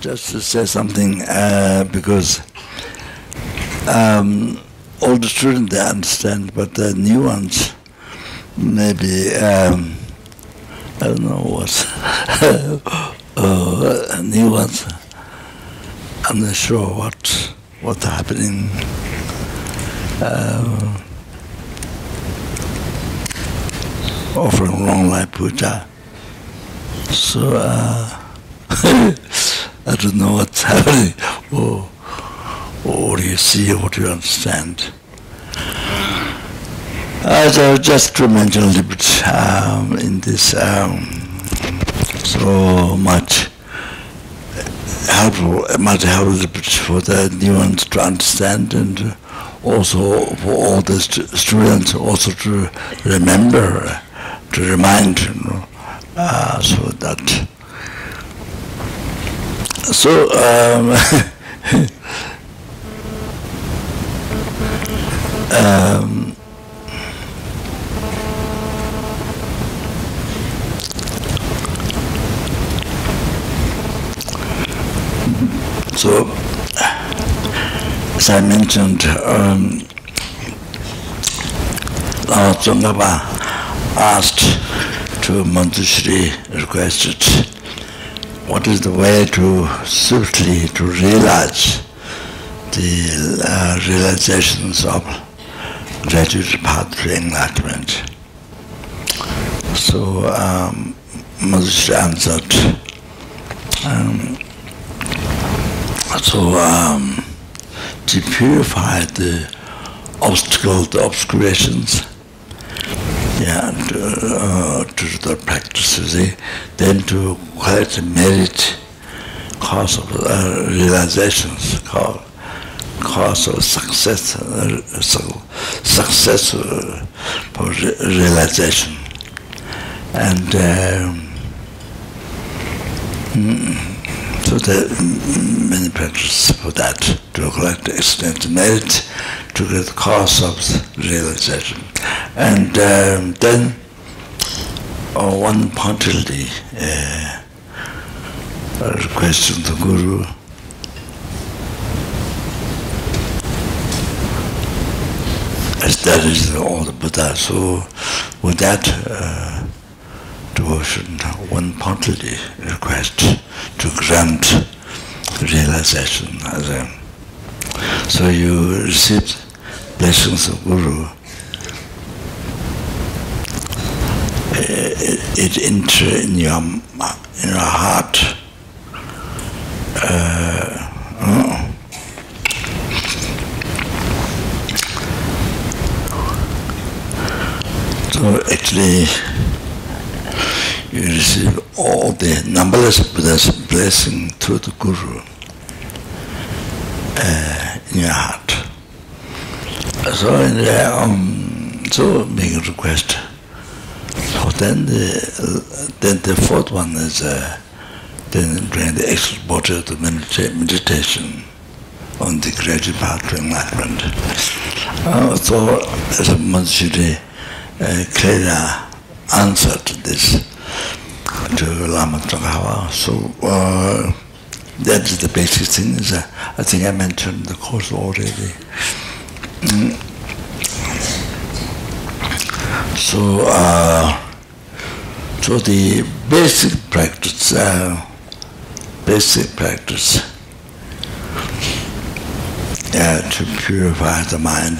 just to say something uh, because um, all the students they understand, but the new ones maybe um, I don't know what uh, new ones. I'm not sure what what's happening. Uh, offering long life puja. So uh, I don't know what's happening. Or, or do you see, what do you understand? As I just to mention a little bit um, in this um, so much helpful, much helpful for the ones to understand and also for all the st- students also to remember, to remind, you know, uh, so that. So um, um, So, as I mentioned, um, Lama Tsongkhapa asked to Manjushri, requested, what is the way to swiftly to realize the uh, realizations of gradual path enlightenment? So um, answered, um, so um, to purify the obstacles, the obscurations, yeah, to, uh, to the practices, eh? then to quite merit cause of uh, realizations, called cause of success, uh, success uh, for re- realization, and. Um, mm, so there are many practices for that, to collect extent merit, to get the cause of realization. And um, then uh, one pointedly uh, request the Guru established all the Buddha. So with that uh, devotion, one pointedly request to grant realization so you receive blessings of guru it, it enter in your in your heart uh, oh. so actually you receive all the numberless blessing through the Guru uh, in your heart. So, in the, um, so make a request. So then the, then the fourth one is uh, then during the exposure to medita- meditation on the gradual path to enlightenment. Uh, so Manjushri uh, answered this to Lama Tagawa. So uh, that is the basic thing. Is, uh, I think I mentioned the course already. Mm. So, uh, so the basic practice, uh, basic practice yeah, to purify the mind,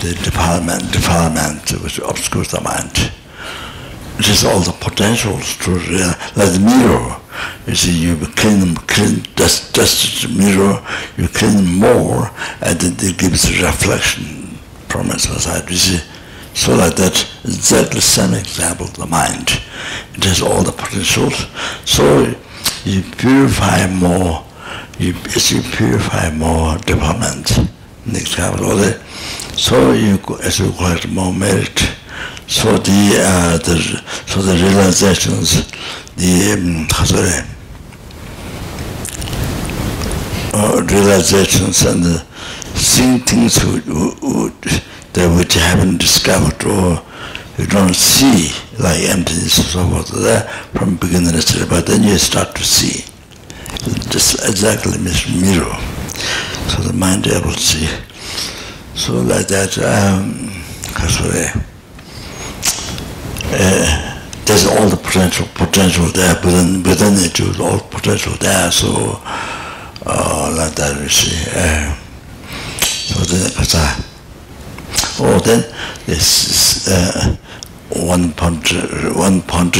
the defilement, defilement which obscures the mind. It is all the potentials to realize, like the mirror. You see, you clean, clean, dust, dust mirror, you clean more, and it gives a reflection from its side. You see, so like that, exactly the same example, the mind. It has all the potentials. So you purify more, you, you purify more development, next example, so you, as you collect more merit, so the uh, the so the realizations the um, sorry uh, realizations and the seeing things would, would, that which you haven't discovered or you don't see like emptiness and so forth that from beginning to but then you start to see. Just exactly this mirror so the mind able to see. So like that um, sorry uh, there's all the potential potential there within within it you all potential there so uh like that we see uh, so then but uh, oh then this is uh, one point one point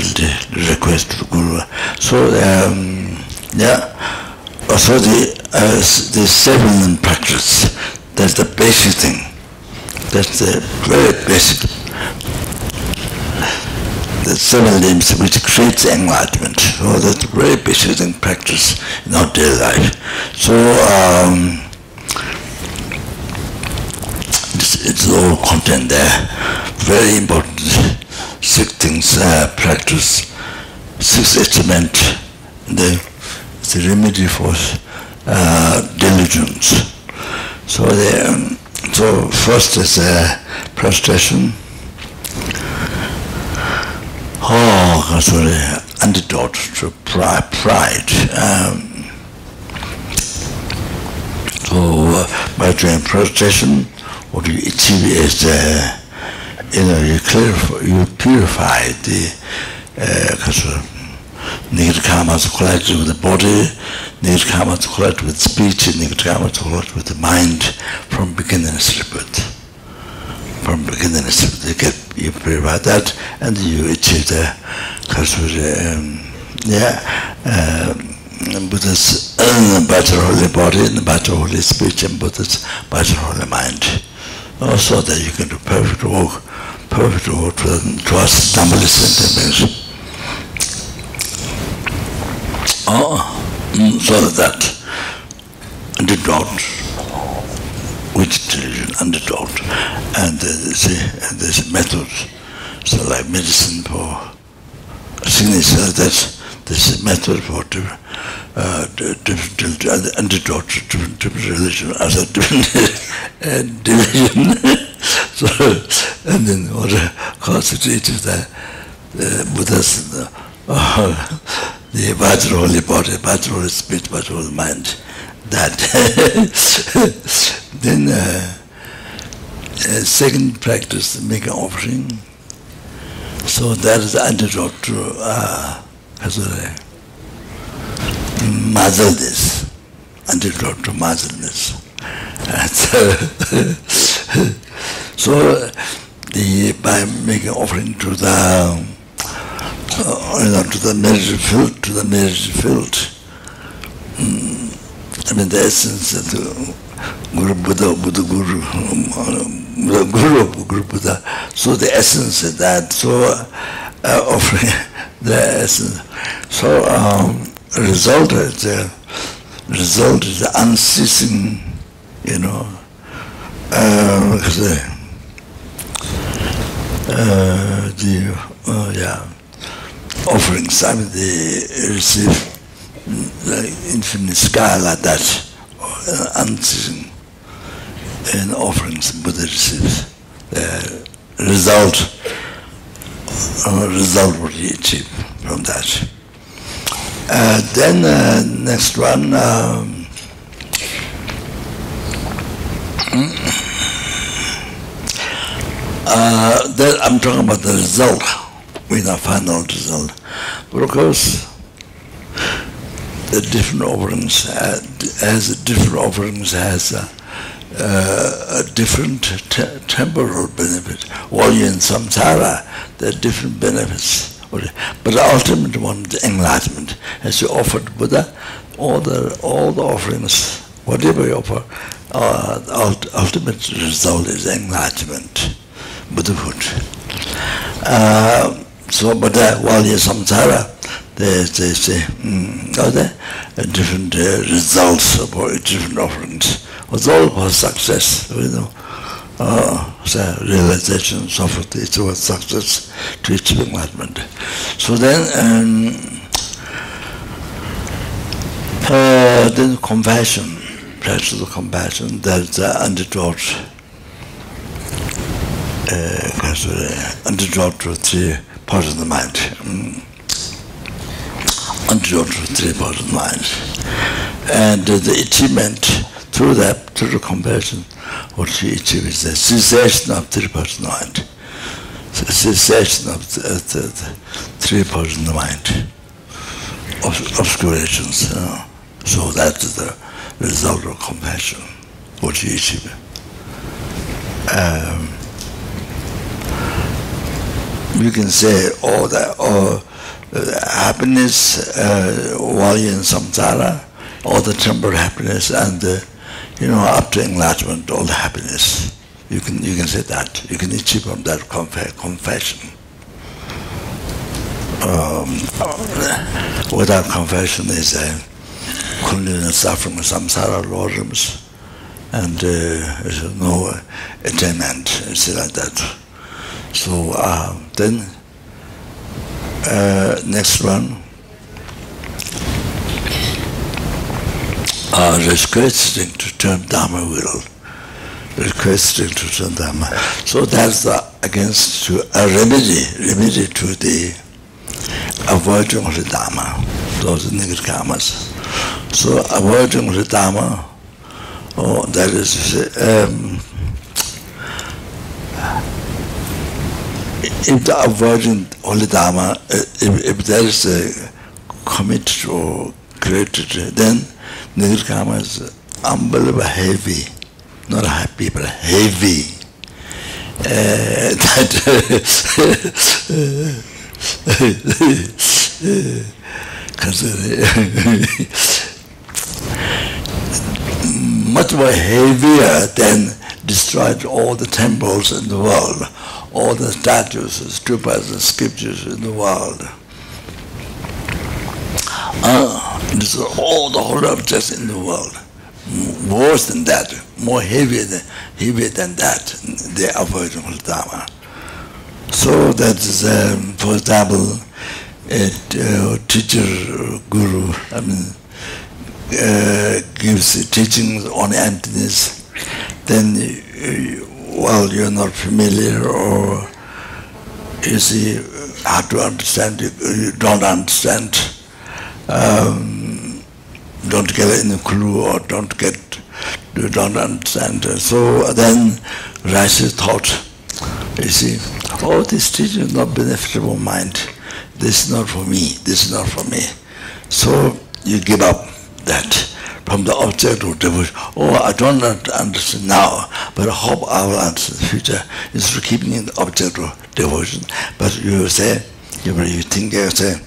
request to the guru. So um yeah uh, so the uh, the seven practice that's the basic thing. That's the very basic The seven limbs which creates enlightenment. So that's very basic thing practice in our daily life. So um, it's, it's all content there. Very important six things uh, practice. Six instrument. The, the remedy for uh, diligence. So the, um, so first is uh, prostration. Oh, sorry, antidote to pride. Um, so uh, by doing prostration, what you achieve is, uh, you know, you clarify, you purify the uh, negative karma to collect with the body, negative karma to collect with speech, negative karma to collect with the mind from beginning to birth. From beginning you get you purify that, and you achieve the um, yeah. Um, Buddha's uh, better holy body and better holy speech and Buddha's better holy mind. Also that you can do perfect work, perfect work to, to us numberless sentiments. Oh, so that antidote, which tradition undertaught and there's a, there's a method. So like medicine for sickness uh, that's this is method for different uh, different undertaught different, different religion as a different uh, division. So and then what constituted uh, uh, the uh, Buddha's uh, uh, the Vajra holy body, Vajra holy spirit, Vajra holy mind that. Then uh, uh, second practice, make an offering. So that is the antidote to uh, muzzleness, antidote to muzzleness. so the by making offering to the uh, to the merit field, to the merit field. Mm. I mean, the essence of the Guru Buddha, Buddha Guru, the Guru, Guru Buddha. So the essence of that, so uh, offering the essence. So um, result is the result is the unceasing, you know, uh, the, uh, the uh, yeah offerings. I mean, they receive the infinite sky like that, uh, unceasing in offerings Buddha receives. The result, uh, result what he achieved from that. Uh, then uh, next one. Um, uh, then I'm talking about the result with a final result. But of course, the different offerings as different offerings has a, uh, a different te- temporal benefit. While you're in samsara, there are different benefits. But the ultimate one, the enlightenment, as you offered Buddha, all the all the offerings, whatever you offer, uh, the ultimate result is enlightenment, Buddhahood. Uh, so, but uh, while you're samsara, they, they say, mm, are there uh, different uh, results of different offerings. It's all for success, you know. Uh, so realization, so forth, it's about success to achieve enlightenment. So then, um, uh, then compassion, practice of compassion, that's the antidote, uh, antidote to three part of the mind. Mm. Parts of the mind. And the achievement through that, through the compassion, what she achieves is the cessation of three mind. The cessation of the, the, the three mind, obscurations. You know. So that is the result of compassion, what she achieves. Um, you can say all that, all uh, happiness uh, while you're in samsara, all the temporary happiness and uh, you know after enlightenment all the happiness. You can you can say that you can achieve from that confession. Um, without confession is a uh, suffering samsara lordoms and uh, no attainment, it's like that. So uh, then uh, next one. Uh, requesting to turn Dharma wheel. Requesting to turn Dharma. So that's the against to a remedy, remedy to the avoiding of the Dharma, those negative karmas. So avoiding the Dharma, oh, that is um, if the avoiding only Dharma, eh, if, if there is a committed or created, then Nirkama is unbelievable heavy, not happy, but heavy. Uh, that eh, much more heavier than destroyed all the temples in the world all the statues, the stupas, and sculptures in the world. Uh, this is all the whole objects in the world. Worse than that, more heavier than, heavier than that, they avoid Dharma. So that is, um, for example, a uh, teacher, guru, I mean, uh, gives teachings on emptiness, then uh, well, you're not familiar or you see how to understand, you, you don't understand, um, don't get any clue or don't get, you don't understand. So then rises thought, you see, oh, this teaching is not beneficial mind. This is not for me, this is not for me. So you give up that from the object of devotion. Oh, I don't understand now, but I hope I will understand in the future. It's keeping in the object of devotion. But you say, you, you think, you say,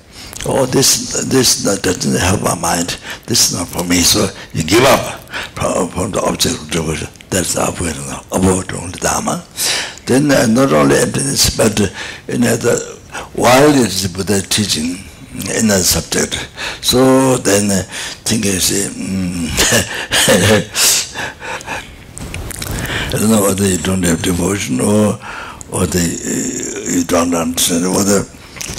oh, this this doesn't help my mind. This is not for me. So you give up from, from the object of devotion. That's the avoiding avoiding the Dharma. Then uh, not only emptiness, but uh, you know, the, while it is Buddha teaching, in a subject. So then uh, thing is mm, I don't know whether you don't have devotion or or the uh, you don't understand whether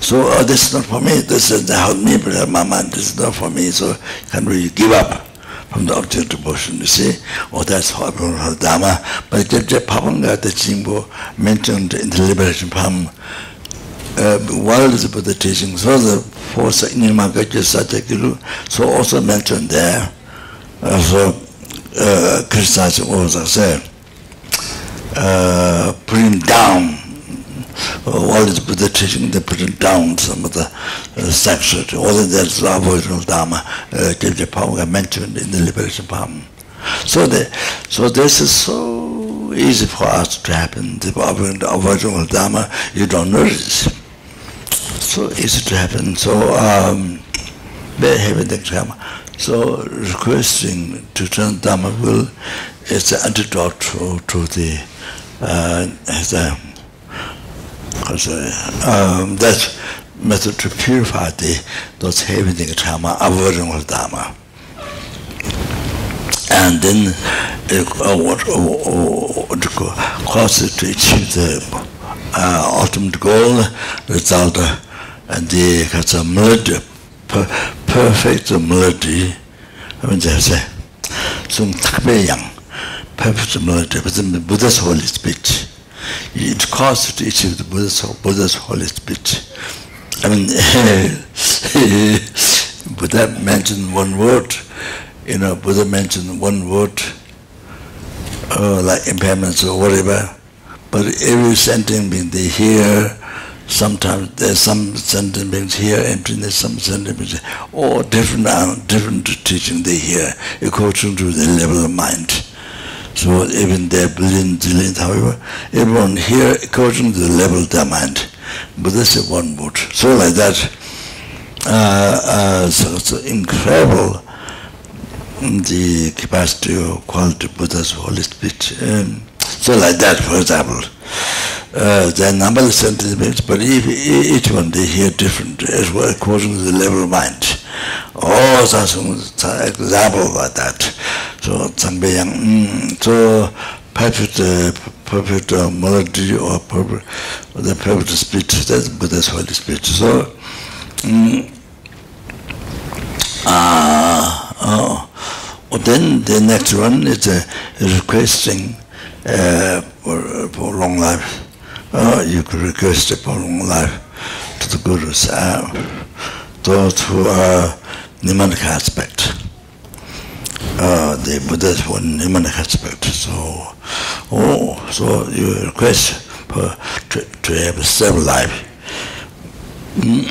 so oh, this is not for me. This is help me but uh, my mind this is not for me. So can really give up from the object of devotion you see. Or oh, that's how from dharma. But the the pavanga the jimbo mentioned in the liberation poem uh, world the teaching. So the four Nirmagacha Satyakiru, so also mentioned there. So uh, Krishna also said, uh, putting down what is Buddha teaching, they put down some of the uh, sections. All of that is avoidance of Dharma, uh, Devja mentioned in the Liberation Poem. So, the, so this is so easy for us to happen. The of Dharma, you don't notice So is it happen So um, very heavy the karma. So requesting to turn dharma will is the antidote to, to the uh, the um, that method to purify the those heavy the karma, avoiding Dhamma. and then uh, what uh, cause it to achieve the uh, ultimate goal result uh, and the has a melody, per, perfect melody. I mean, there's a some takbeyang, perfect melody, but the Buddha's holy speech. It causes to achieve the Buddha's, Buddha's holy speech. I mean, Buddha mentioned one word, you know, Buddha mentioned one word, uh, like impairments or whatever, but every sentence they hear, sometimes there's some sentence beings here, emptiness, some sentence beings all different, uh, different teaching they hear according to the level of mind. So even there billion, zillions, however, everyone here according to the level of their mind. But this is one word. So like that, uh, uh, so it's incredible the capacity or quality of Buddha's Holy Spirit. Um, so like that, for example, uh, there are number of sentiments, but each one they hear different as well according to the level of mind. Oh, such example like that. So, mm, so perfect, uh, perfect uh, melody or perfect, the perfect speech, that's Buddha's Holy Spirit. So, mm, uh, oh, well, then the next one is uh, requesting uh, for, for long life. Oh, you could request for long life to the Gurus. Uh, those who are mnemonic aspect. Uh, the Buddha's one mnemonic aspect. So, oh, so you request for to, to have a stable life. Mm.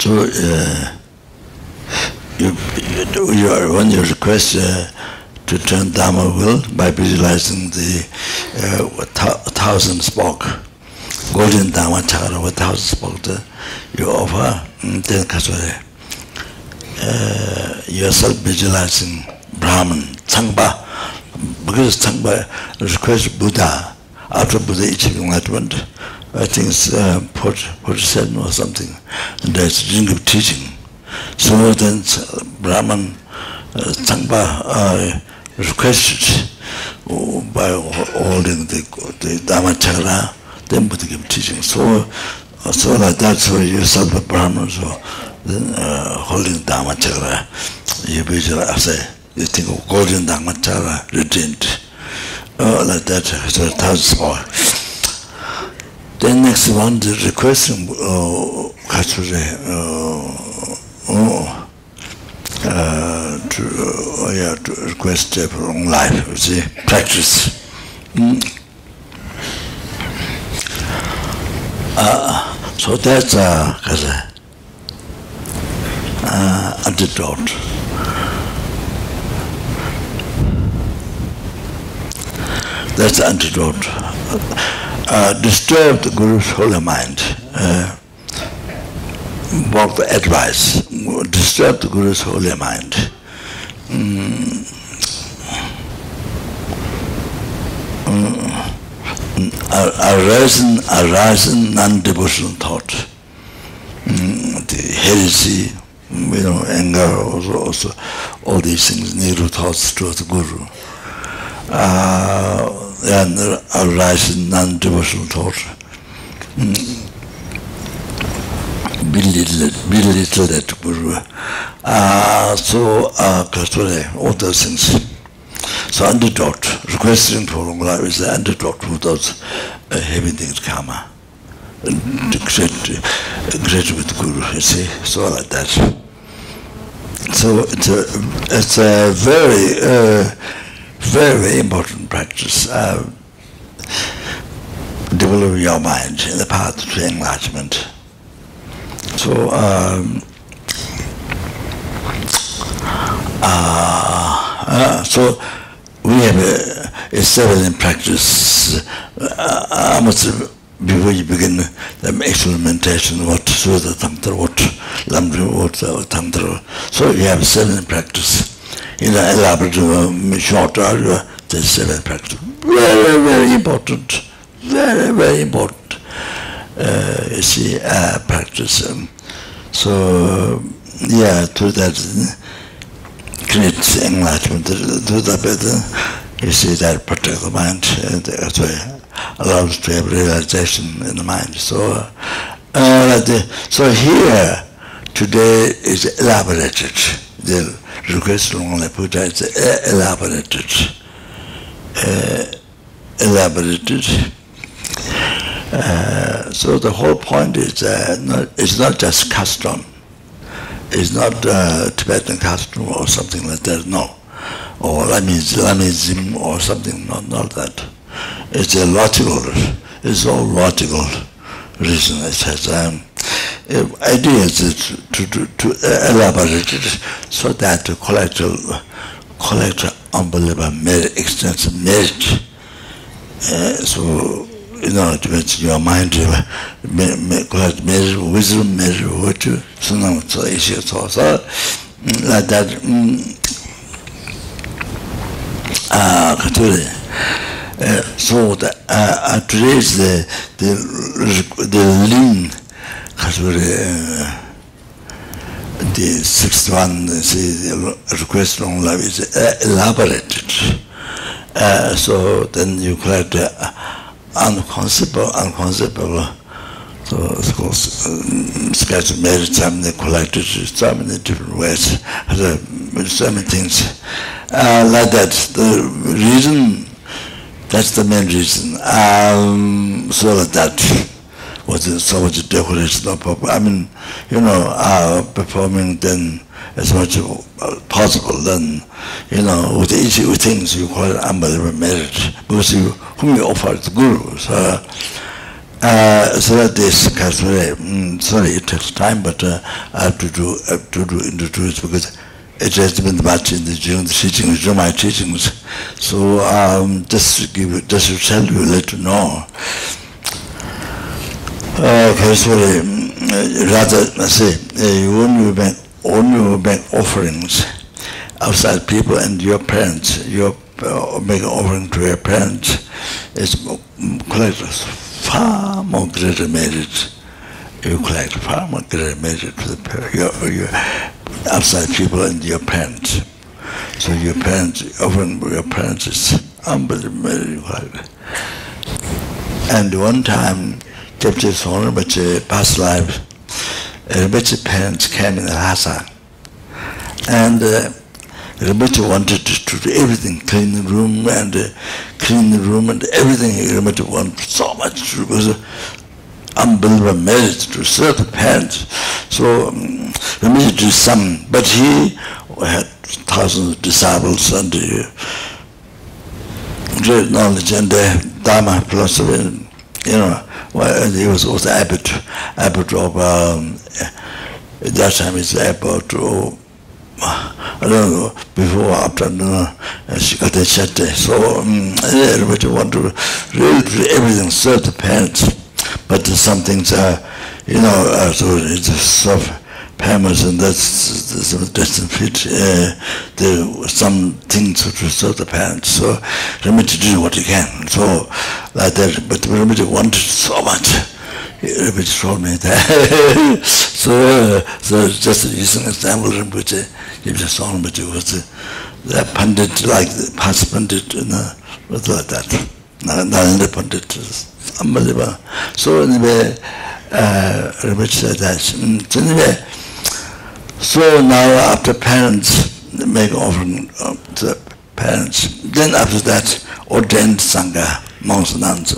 So, uh, you, you, you, when you request uh, to turn Dharma will by visualizing the uh, thousand spoke, golden Dharma chakra with thousand spoke, the, you offer mm, then kasore. Uh, yourself visualizing Brahman, Tsangpa, because Tsangpa requires Buddha, after Buddha achieved enlightenment, I think it's uh, Bodhisattva or something, and there's ring of teaching. So then Brahman, uh, Tsangpa, uh, requested by holding the, the Dhamma Chakra, then Buddha gave teaching. So, so like that, so you serve the Brahman, so then, uh, holding Dhamma Chakra, you visualize, I say, you think of golden Dhamma Chakra, retained, uh, like that, so that's all. Then next one, the requesting uh, Katsure, uh, oh, uh, to, uh, yeah, to request uh, a prolonged life, you see, practice. Mm. Uh, so that's a, uh, uh, antidote. That's the antidote. Uh, disturb the Guru's holy mind. Uh, what the advice? Disturb the Guru's holy mind. Mm. Mm. Arising, arising non-devotional thought. Mm. The heresy, you know, anger, also, also all these things, negative thoughts towards the Guru. Uh, and arising non-devotional thought. Mm. Belittle belittle that guru ah so uh all those things so antidote requesting for long life is the antidote to those uh, heavy things karma to create create with guru you see so like that. So it's a it's a very uh, very important practice uh, develop your mind in the path to enlargement So, um, uh, uh, so we have a, a seven practice. Uh, almost before you begin the actual meditation, what Sudha Tantra, what Lamrim, what uh, Tantra. So you have seven practice. In the elaborate, um, short, uh, there's seven practice. Very, very important. Very, very important. Uh, see, uh, practice. Um, so, yeah, through that great enlightenment, through that better, you see that the mind, and that's why allows to have realization in the mind. So, uh, so here, today is elaborated. The request from the Buddha is elaborated. Uh, elaborated. Uh, so the whole point is uh, not, it's not just custom. It's not uh, Tibetan custom or something like that, no. Or Lamism or something, not, not that. It's a logical, it's all logical reason. It has um, idea is to, to, to elaborate it so that to collect, collect unbelievable merit, extensive merit. Uh, so you know to make your mind me me cause measure wisdom measure what to so now so is so so like that ah katore uh, so that uh, address the the the lean katore the e, sixth one is the request long life is uh, e, elaborated uh, e, so then you collect uh, unconceivable, unconceivable. So of course, um, sketch made many collected so many different ways, so many things uh, like that. The reason, that's the main reason. Um, so that was so much decoration. of, I mean, you know, uh, performing then as much as possible, then, you know, with each things you call unbelievable merit, because you, whom you offer the Guru. So, uh, so that this mm, sorry, it takes time, but uh, I have to do, I to do introduce because it has been much in the during the teachings, during my teachings. So um, just to give, just to tell you, let you know. Uh, Kasure, mm, rather, I say, uh, when you went only make offerings outside people and your parents, you uh, make an offering to your parents, is collect far more greater merit. You collect far more greater merit to the your, your outside people and your parents. So your parents, offering your parents is unbelievable And one time, Sonar, but past life, Rebecca's parents came in the Lhasa. And uh, Rebecca wanted to do everything, clean the room and uh, clean the room and everything. Rebecca wanted so much because uh, unbelievable merit to serve the parents. So um, Rebecca did some, but he had thousands of disciples and uh, great knowledge. And uh, Dharma philosophy, you know, well, he was also abbot, abbot of, um, at that time it's abbot of, I don't know, before, after, she got a chatte. So um, everybody want to really everything, serve the parents. But some things are, you know, uh, so it's soft famous and that's, that's doesn't fit uh, the, some things to serve the parents. So remember to do what you can. So like that, but remember wanted so much. Rinpoche told me that. so, so just using example, Rinpoche, Rinpoche you saw Rinpoche was uh, the pundit, like the past pundit, you know, was like that. Narendra pundit unbelievable. So anyway, uh, Rinpoche said that. So, Anyway, so now after parents make offering to the parents, then after that ordained Sangha. Monks and nuns,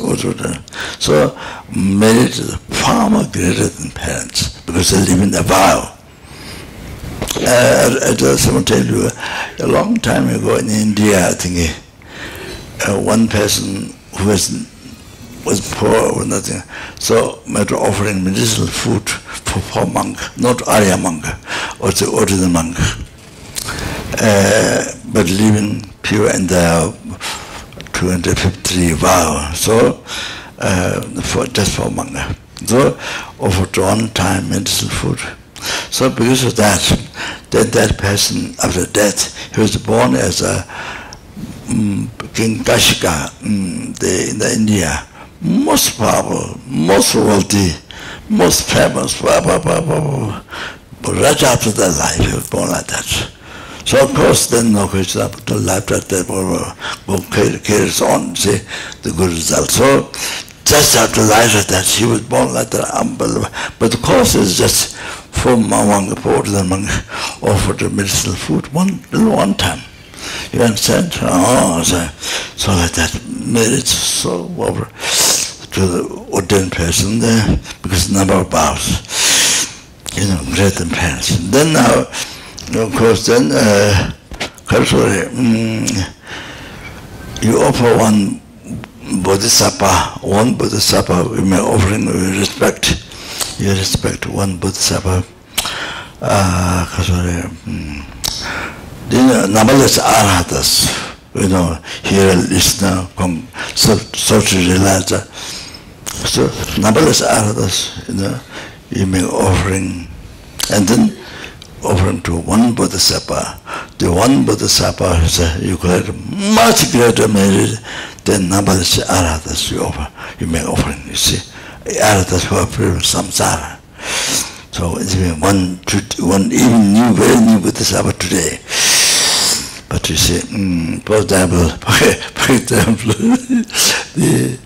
so merit is far more greater than parents because they live in the vow. Uh, I just want to tell you, a long time ago in India, I think uh, one person who was was poor or nothing. So made offering medicinal food for poor monk, not Arya monk, or the ordinary monk, uh, but living pure and uh, 253 vow. So uh, for, just for monk. So offered one time medicinal food. So because of that, that that person after death, he was born as a um, King Kashika um, the, in the India most powerful, most wealthy, most famous, blah, blah, blah, blah, But right after that life, he was born like that. So of course, then they will carry, carries on, see, the good result. So just after life like that, he was born like that, unbelievable. But the course is just from among the poor the monk offered the medicinal food one, one time. You understand? Oh, so, so like that made it so over to the ordained person there because number of bows, you know, greater than parents. Then now, of course then uh, culturally um, mm, you offer one bodhisattva one bodhisattva we may offering we respect you respect one bodhisattva uh, culturally um, mm, then uh, numberless arhatas you know here listener come so so to realize that. so numberless arhatas you know you make offering and then offering to one Bodhisattva. The one Bodhisattva is a, you collect much greater merit than numberless arahatas you offer. You make offering, you see. Arahatas who are free from samsara. So it's one, one even new, very new Bodhisattva today. But you see, mm, for example, for example, the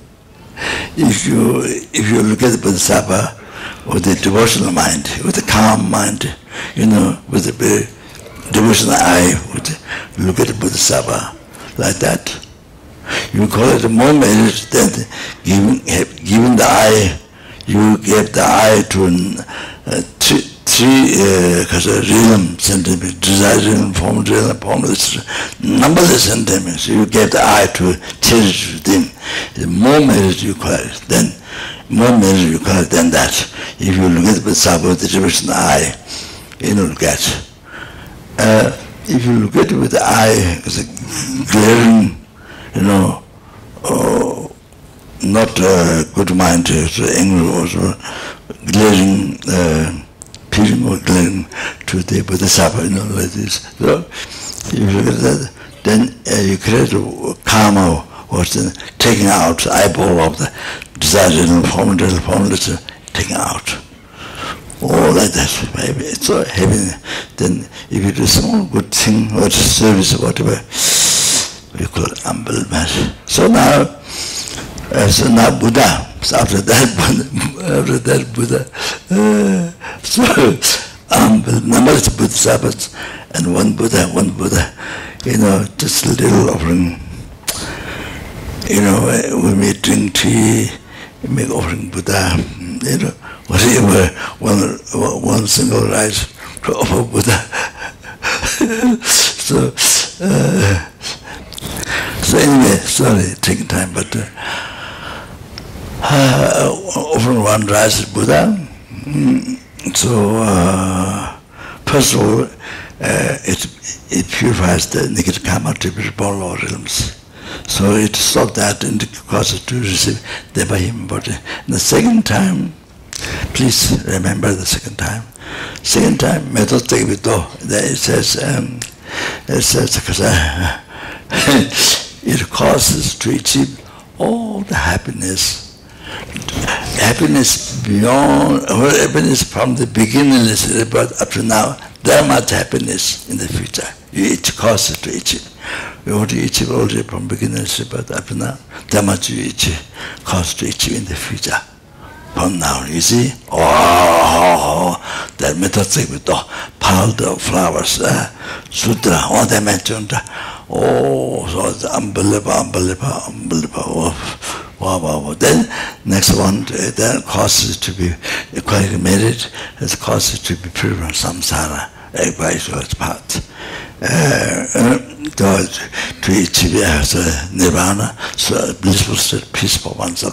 if you if you look at the Bodhisattva with a devotional mind, with a calm mind, you know, with the devotional eye, would look at the Bodhisattva like that. You call it a moment that giving, giving the eye, you give the eye to uh, three, three uh, rhythm sentiments, desire rhythm, form realm, formless, numberless sentiments. You give the eye to cherish within. The more merit you call it, then more merit you call it than that. If you look at the Bodhisattva with the devotional eye, you look at. Uh, if you look at it with the eye, it's a glaring, you know, oh, not good mind, it's angry also, glaring, uh, feeling or glaring to the Bodhisattva, you know, like this. So, if you look at that, then uh, you create a karma, or taking out the eyeball of the desire and formless, formless, taking out. All like that, maybe it's so heavy. Then if you do some good thing or service or whatever, we call it embellishment. So now, uh, so now Buddha, so after that, after that Buddha, uh, so um, numbers of bodhisattvas and one Buddha, one Buddha, you know, just a little offering. You know, we may drink tea, we make offering Buddha, you know, whatever, one, one single rice to offer Buddha. so, uh, so anyway, sorry, taking time, but uh, uh, often one rises Buddha. Mm, so uh, first of all, uh, it it purifies the negative karma attributed born law realms. So it stops that and causes to receive the Bahim body. And the second time, please remember the second time. Second time, with it says um, it says it causes to achieve all the happiness happiness beyond, or happiness from the beginningless birth up to now, that much happiness in the future. It causes to achieve. You want to achieve already from beginningless birth up to now, that much you each cause to achieve in the future. from now, you see? Oh, oh, oh. that metal thing with the powder, flowers, uh, sutra, what they mentioned. Oh, so it's unbelievable, unbelievable, unbelievable. Wow, wow, wow. Then, next one, uh, then causes to be equally married, it causes to be pure from samsara, it's part. Uh, uh, 더 집에 와서 네바나? so this was a peaceful one so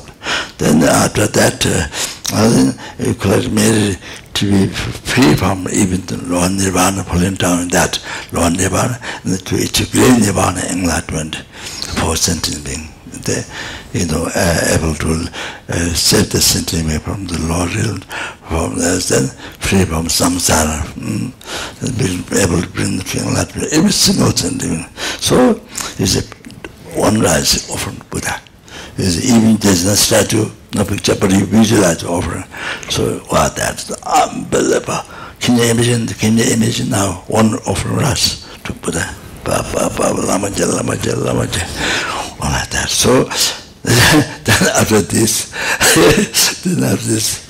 then after that uh, I think it could made to be free from even the Lord Nirvana pulling down that Lord Nirvana and to achieve Nirvana enlightenment for sentient being they you know uh, able to uh, save the sentient from the Lord from uh, then free from samsara mm, and be able to bring the feeling that. Every single sentient so is a one rise offered Buddha. Is even there's no statue no picture but you visualize over so wow that's unbelievable. Can you imagine can you imagine now one often us to Buddha? So, then after this, then after this,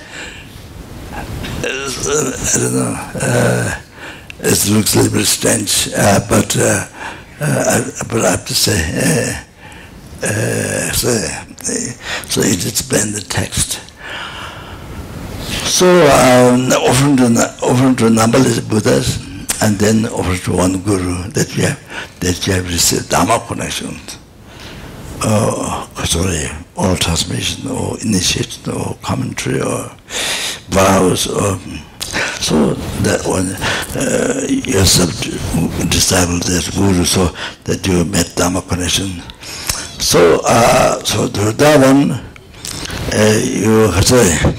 I don't know, uh, it looks a little bit strange, uh, but, uh, uh, but I have to say, uh, uh, so, So it explains the text. So um, often to often to numberless Buddhas, and then offer to one guru that we have that we have received dharma connection. Uh sorry or transmission or initiation or commentary or vows or so that one uh, yourself disciple that guru so that you met dharma connection. So uh so through that one uh, you have to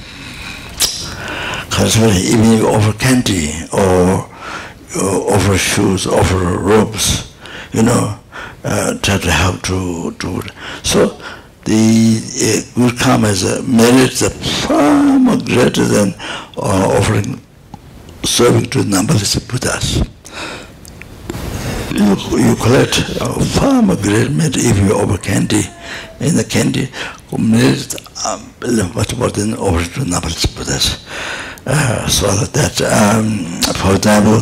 even offer candy or offer shoes, offer robes, you know, uh, try to help to do it. So the uh, good karma is a merit that far more greater than uh, offering serving to the numberless Buddhas. You, you collect a far more great merit if you offer candy. In the candy, merit um, much more than offering to the numberless Buddhas. Uh, so that, um, for example,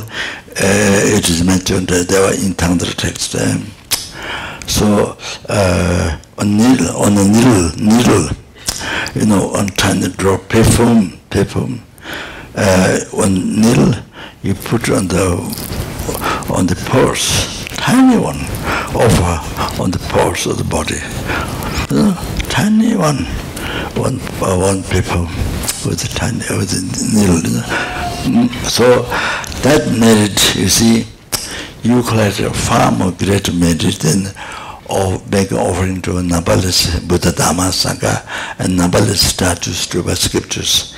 uh, it is mentioned that there were in Tantra text. Um, so uh, on needle, on a needle, needle, you know, on trying to draw perfume, perfume, uh, needle, you put on the on the pulse, tiny one, over on the pulse of the body, you know, tiny one, one uh, one perfume with the tiny with the needle. Mm, so that merit, you see, you collect a far more great merit than of making offering to numberless Buddha Dharma Sangha and numberless statues to the scriptures.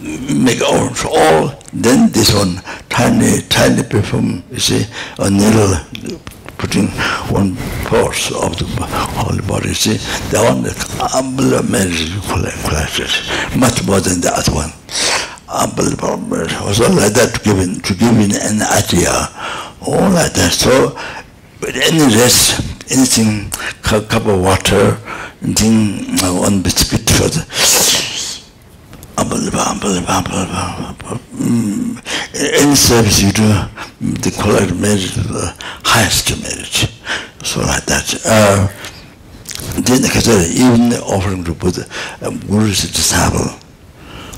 Make offering all, then this one, tiny, tiny perfume, you see, a needle putting one pulse of the holy body, see, that one, the humble merit you collect, much more than the other one unbelievable. So like that to give, in, to give in an idea, all like that. So with any rest, anything, cup of water, anything, uh, one biscuit for the blah, blah, blah, blah. Mm. Any service you do, the collect merit, the highest merit. So like that. Uh, then the Kachara, even offering to Buddha, um, Guru's disciple,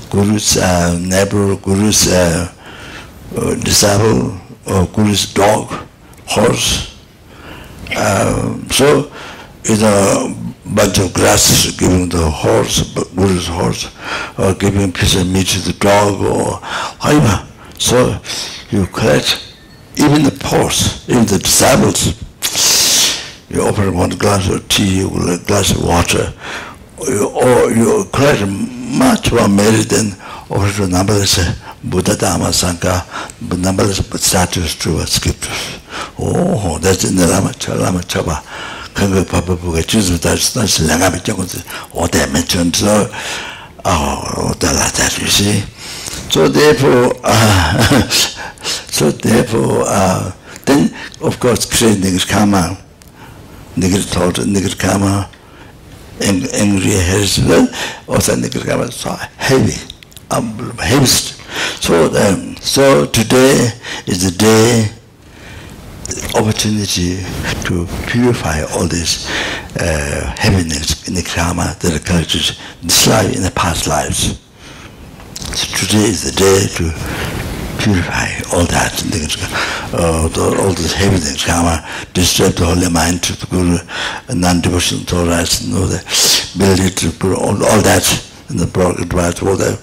Guru's uh, neighbor, Guru's uh, uh, disciple, or Guru's dog, horse. Uh, so, you know, bunch of grass, giving the horse, Guru's horse, or giving a piece of meat to the dog, or whatever. So, you collect even the horse, even the disciples. You open one glass of tea, a glass of water, or you collect much more merit than to numberless Buddha Dharma Sangha, numberless statues to scriptures. Oh, that's in the 그거 바바부가 주스 다스 다스 내가 믿고 어디 맨천서 아 어디라 다시. so therefore uh, so therefore uh, then of course create nigger karma nigger thought nigger karma and angry has well also nigger karma so heavy um, heavy so um, so today is the day opportunity to purify all this uh, heaviness in the karma that occurs occurred this life in the past lives. So today is the day to purify all that. Uh, the, all this heavy things karma disturb the holy mind to guru non-devotion torah you know the ability to put all, all that in the broad advice all that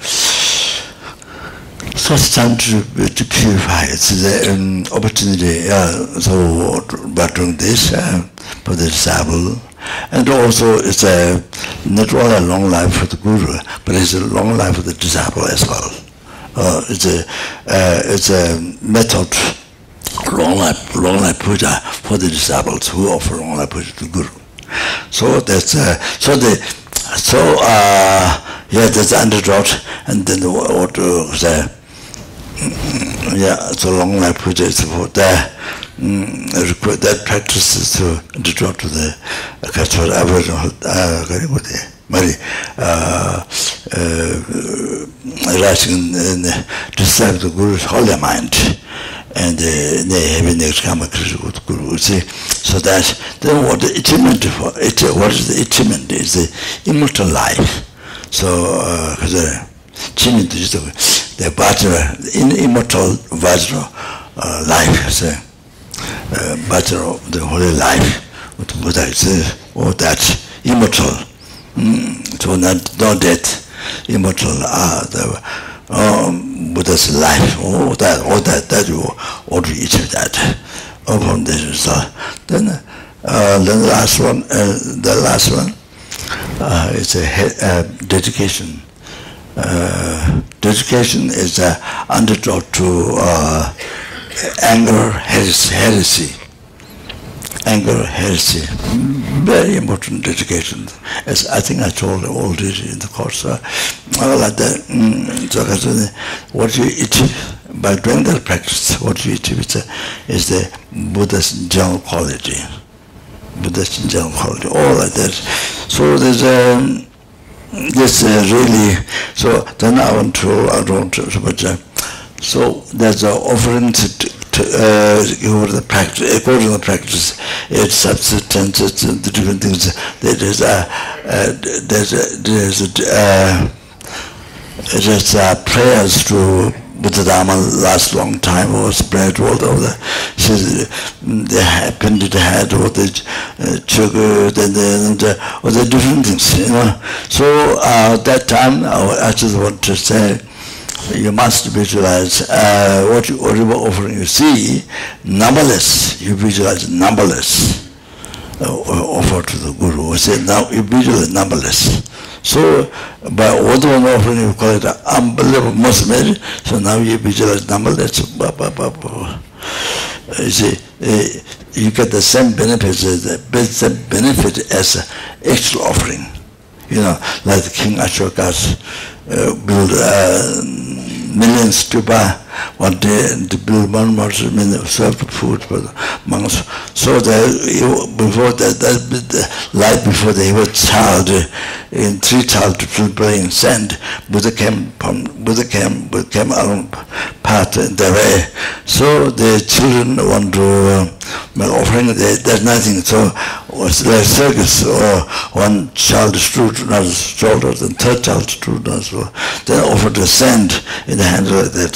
it's time to, purify it's the um, opportunity yeah, so by doing this uh, for the disciple? And also it's a not only a long life for the guru but it's a long life for the disciple as well. Uh, it's a uh, it's a method long life long life puja for the disciples who offer long life puja to the guru. So that's uh, so the so uh yeah that's underdrought and then what to say yeah it's a long life project for mm, that Mm, require that practices to to drop to the uh, cultural aboriginal uh mari uh uh writing and uh, to serve the guru's holy mind. And uh, they have an example with guru see. So that then what the achievement for it what is the achievement? Is the immortal life. So uh, cause uh, achievement is the the Vajra, in immortal Vajra uh, life, so, uh, Vajra the holy life, what Buddha is all oh, that immortal, mm, so not, no death, immortal, ah, uh, the um, Buddha's life, all that, all that, that you order each of that, all from this so, Then, uh, the last one, uh, the last one, uh, it's a uh, dedication. uh, dedication is uh, an antidote to uh, anger heresy. Anger heresy. Very important dedication. As I think I told all this in the course. Uh, like uh, that, mm, what you eat, by doing that practice, what you eat is, uh, is the Buddha's general quality. Buddha's general quality, all like that. So there's a... Um, this uh, really so then i want to i don't to uh, so there's a offering to, uh, over the practice, according to the practice, its substances, the different things. There is a, uh, there's a, there's a, uh, there's a prayers to Buddha Dharma last long time or spread all over the says they happened to had all the uh, sugar then the, the all the different things you know so uh, that time I just want to say you must visualize uh, what you, whatever offering you see, numberless. You visualize numberless uh, offer to the Guru. I say now you visualize numberless. So by whatever offering you call it unbelievable most many. So now you visualize numberless. You see, uh, you get the same benefits, the same benefit as actual offering. You know, like King Ashoka's uh, build uh, millions stupa one day to build one more serve food for the monks so that before that that life before they were child in three child brain send buddha came from buddha came buddha came along path in the way. So the children want to uh, make offering they, there's nothing. So was like circus or one child stood on his shoulders and third child stood on his then offered the sand in the hand like that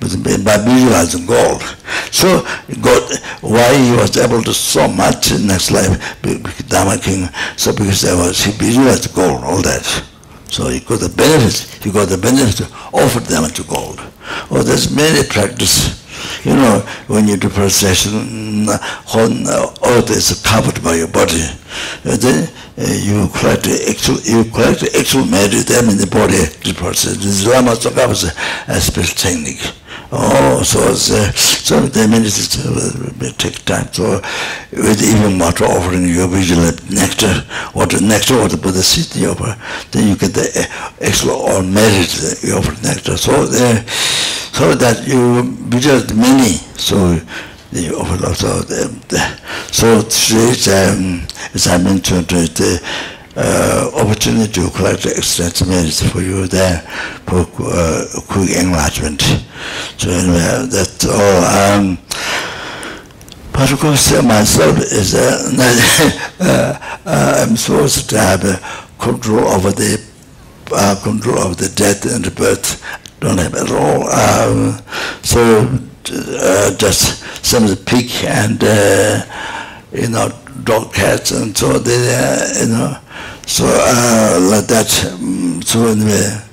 by visualizing gold. So God, why he was able to so much in his life, Dharma King, so because there was, he visualized gold, all that. So he got the benefits, he got the benefits to offer them to gold. Oh, there's many practice. You know, when you do procession, whole uh, earth is covered by your body. And then uh, you collect the actual, you collect the actual merit them in the body to process. This is Lama Tsongkhapa's a special technique. oh so uh, so the managed to uh, take time. So with even water offering you vigilant nectar water, the nectar or the Buddha you offer, then you get the eh, extra or merit eh, you offer nectar. So the, so that you vigilant many so the lots of them. So it's um, as I mentioned the uh, opportunity to collect extensive minutes for you there for uh, quick enlightenment. So anyway, that's all. Um, but of course, uh, myself is uh, uh, I'm supposed to have control over the uh, control of the death and the birth. Don't have at all. Um, so uh, just some of the pig and you know dog cats and so they you know so uh, like that um, so anyway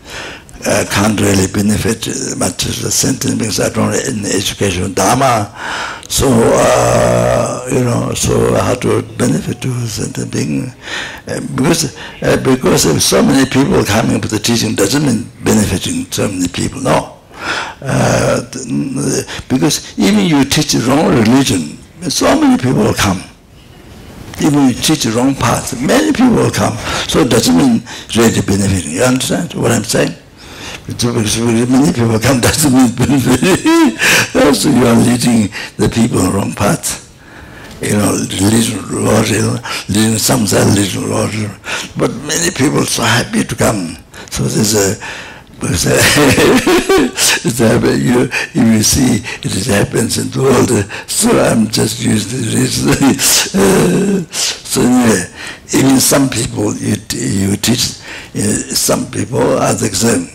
uh, can't really benefit much as the sentence because I don't in education dharma. So uh, you know so how to benefit to sentient being uh, because uh, because if so many people coming to the teaching doesn't mean benefiting so many people no. Uh, because even you teach the wrong religion so many people come even you teach the wrong path, many people will come. So it doesn't mean really benefiting. You understand what I'm saying? Many people come doesn't mean benefiting. also you are leading the people on the wrong path. You know, leading Lord, leading some side, leading Lord. But many people are so happy to come. So there's a Because it happens, you, if you see it happens in the world, so I'm just using the reason. so anyway, even some people you, you teach, know, some people are the same.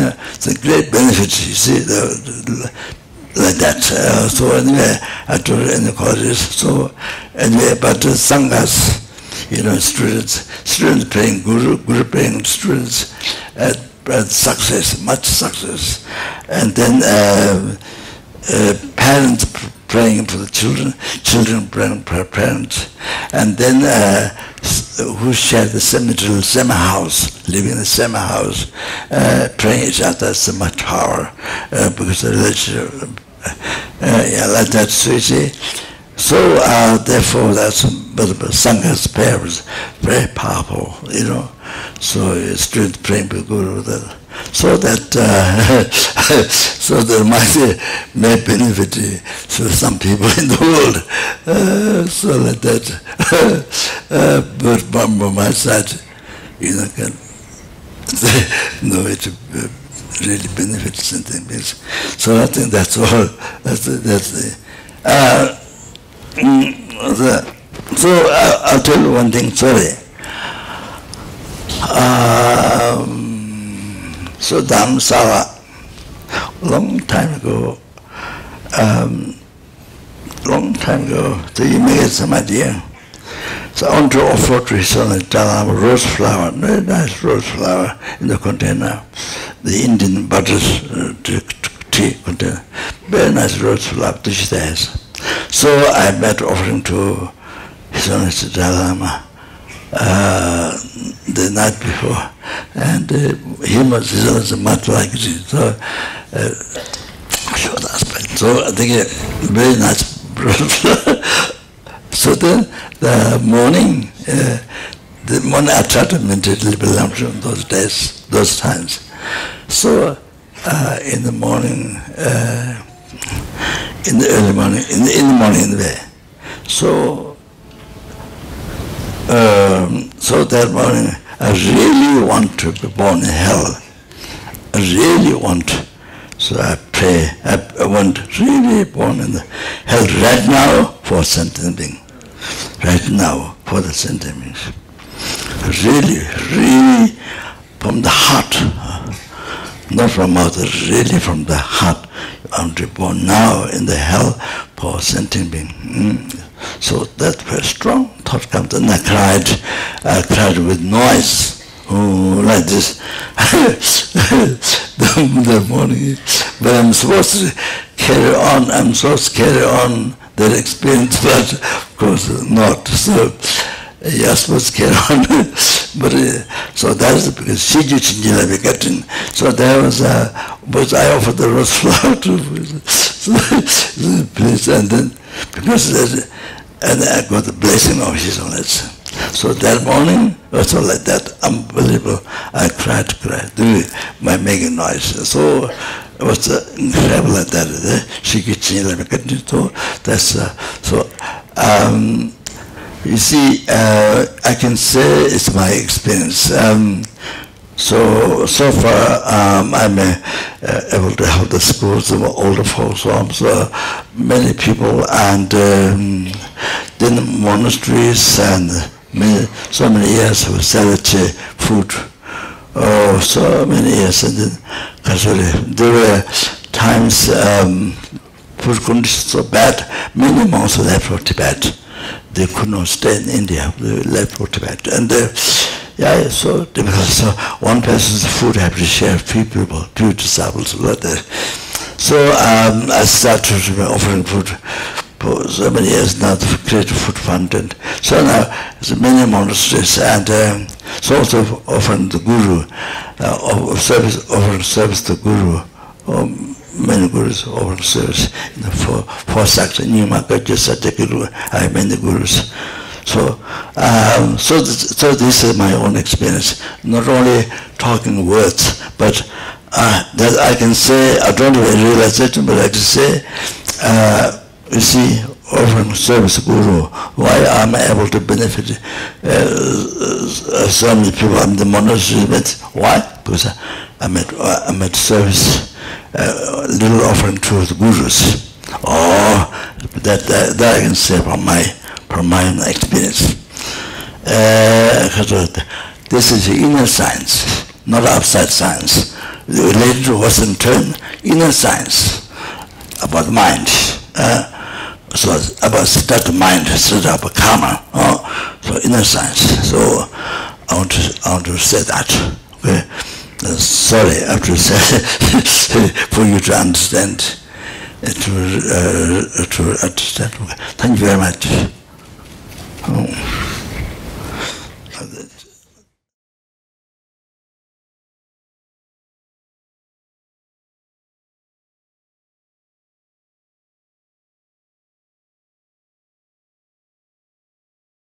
Know, it's a great benefit, you see, the, the, like that. Uh, so anyway, I taught in the colleges. So anyway, but uh, sanghas, you know, students, students praying guru, guru praying students, uh, success, much success. And then uh, uh, parents praying for the children, children praying for parents. And then uh, who share the same little same house, living in the same house, uh, praying each other so much power uh, because the relationship, uh, yeah, like that. So you see, so therefore that's but, but Sangha's prayer was very powerful, you know. So it's straight praying for Guru that so that uh, so there might may benefit to some people in the world. Uh, so like that. uh, but from my side, you know, can no it uh, really benefits and things. So I think that's all. That's that's the. Uh, so uh, I'll tell you one thing, sorry. Um, so Dharamsala, long time ago, um, long time ago, so you may get some idea. So I want to offer to his son Dharam rose flower, very nice rose flower in the container, the Indian butter uh, tea container, very nice rose flower, which has. So I made offering to Dalai Lama uh, the night before, and uh, he was Honesty much like it. So, uh, short aspect. So I think a very nice So then the morning, uh, the morning I tried to meditate a little bit those days, those times. So uh, in the morning, uh, in the early morning, in the, in the morning in the way. So, um, so that morning, I really want to be born in hell. I really want. So I pray, I, want really born in the hell right now for sentencing. Right now for the sentencing. Really, really from the heart. Not from mouth, really from the heart. I'm reborn now in the hell for sentient being. Mm. So that very strong thought comes and I cried. I cried with noise. Oh, like this. the, morning. But I'm supposed to carry on. I'm supposed to carry on that experience, but of course not. So you're supposed to carry on. but uh, so that is the because Shiji Chinjila Vikatin. So there was a, but I offered the rose flower to so, please, and then because there's, and I got the blessing of his holiness. So that morning, also like that, unbelievable, I cried, cried, by making noise. So it was uh, incredible that. Shiji Chinjila Vikatin. So that's, uh, so, um, you see, uh, I can say it's my experience. Um, so so far, um, I'm uh, able to help the schools of older folks homes, uh, many people, and um, then monasteries, and many, so many years of sanitary food. Oh, so many years, and then actually there were times um, food conditions so bad, many monks left for Tibet they could not stay in India. They left for Tibet. And uh, yeah, so difficult. So one person's food had to share few people, few disciples like that. So um, I started offering food for so many years now create a food fund. And so now there's many monasteries and um, so also offering the guru, uh, service, offering service to guru. Um, many gurus over service in the four, four sects, Nyingma, Kagyu, Sakya, Guru, I have many gurus. So, um, so, this, so this is my own experience. Not only talking words, but uh, that I can say, I don't even realize it, but I can say, uh, you see, offering service guru, why I'm able to benefit uh, uh, so many people? I'm the monastery, but why? because I made, I made service, uh, little offering to the gurus. Oh, that, that, that I can say from my, from my experience. Uh, this is inner science, not outside science. Related to Western term, inner science about mind. Uh, so about state of mind, state of karma. Uh, so inner science. So I want to, I want to say that. Okay sorry, I have to say, for you to understand, to, uh, to understand. Thank you very much. Oh.